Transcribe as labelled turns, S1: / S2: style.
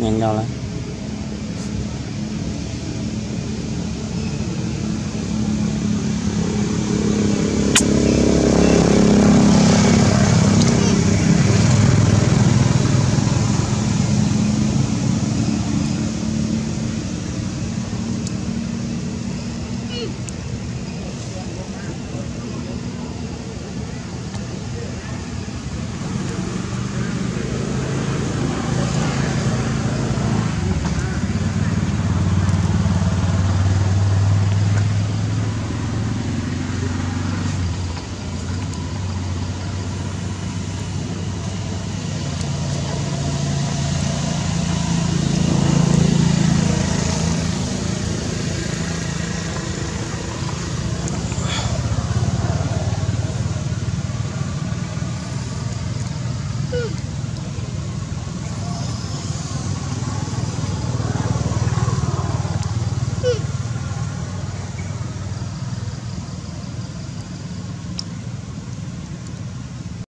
S1: 年高了。